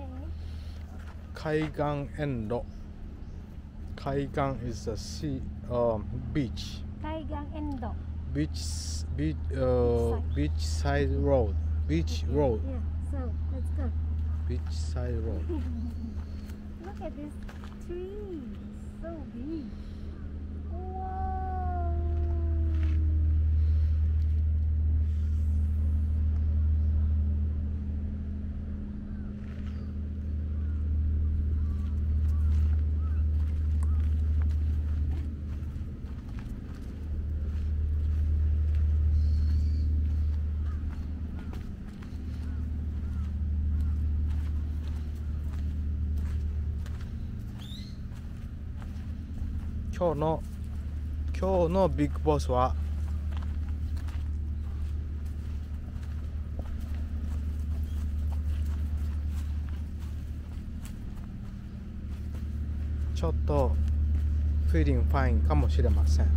kakinya ini. Kaigan Endo. Kaigan is the sea, um, beach. Kaigang Endo. Beach, beach, uh, beach side road. Beach road. Yeah. So let's go. Beach side road. Look at this tree. So big. Wow. 今日の今日のビッグボスはちょっとフィーリングファインかもしれません。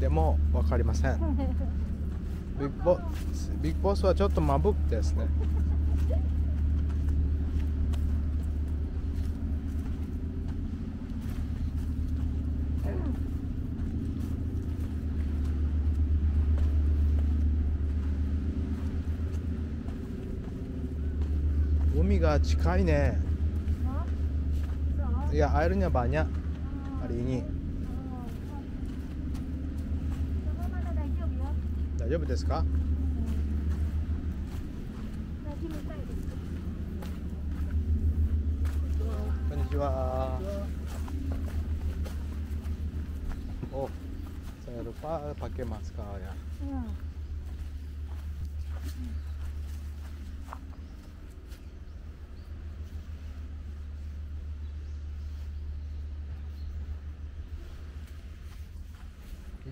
でも分かりません。ビッグボスビッグボスはちょっとまぶくですねが近いね。や会えるにはばにゃありに。大丈夫ですか？Pakai masker ya. Yeah.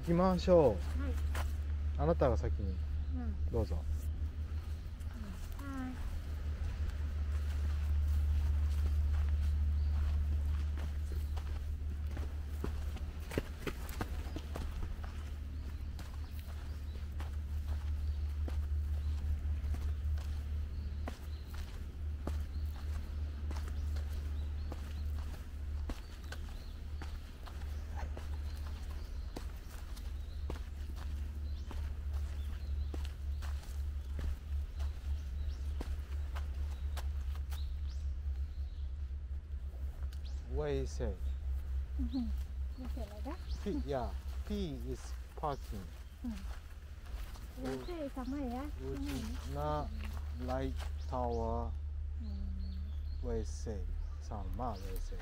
きましょう。Hai. あなたが先に Hmm. どうぞ。what is it? P, yeah. P is parking. Mm. Which, not like tower. What is say? What is.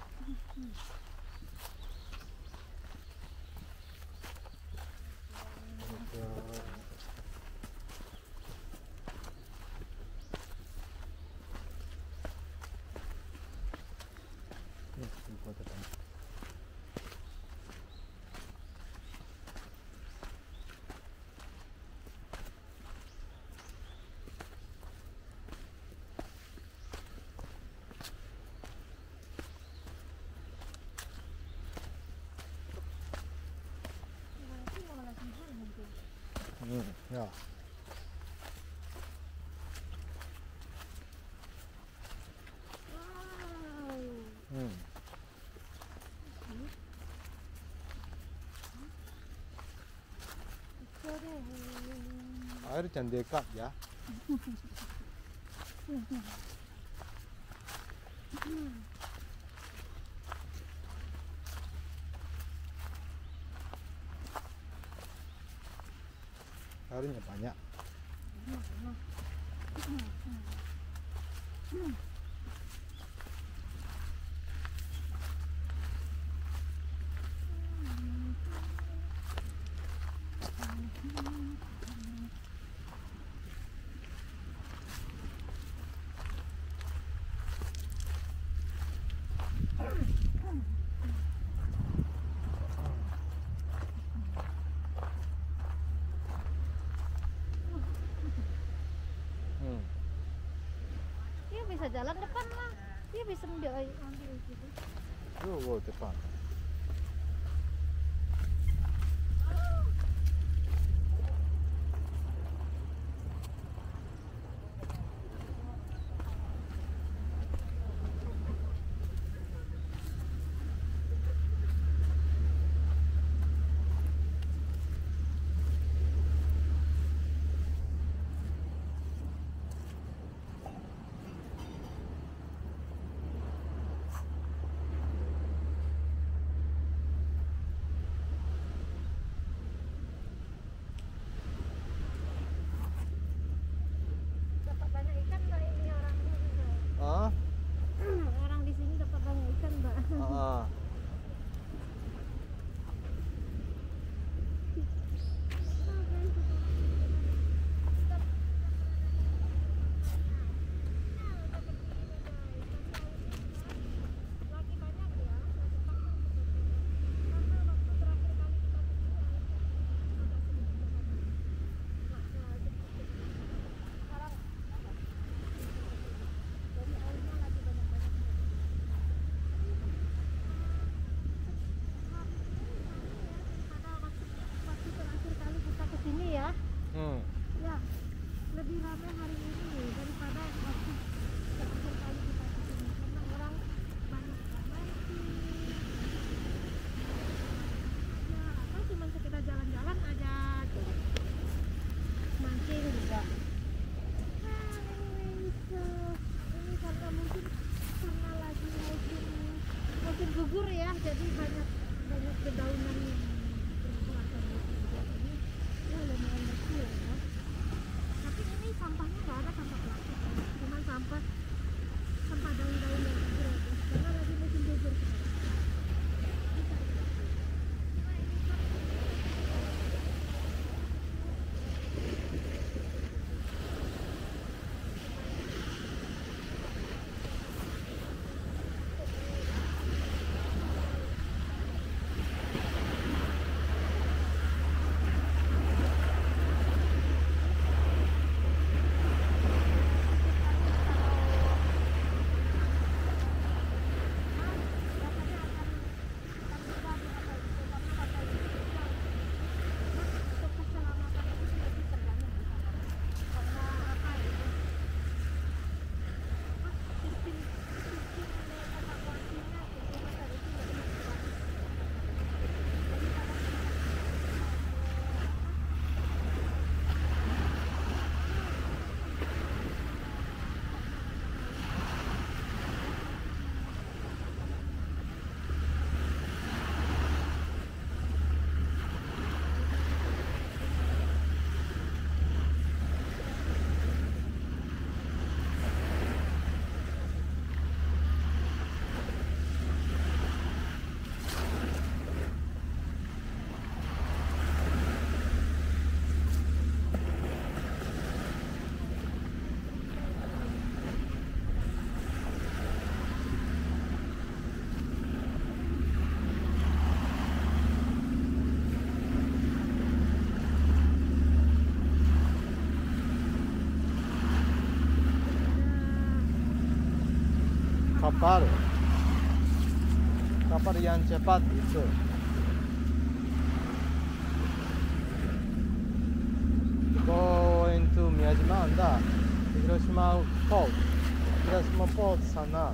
lebar dan dekat ya. Harinya banyak. Bisa jalan depan lah. Dia bisa ambil gitu. Depan. Kapal kapal yang cepat itu going to Miyajima anda. Hiroshima port. Hiroshima port sana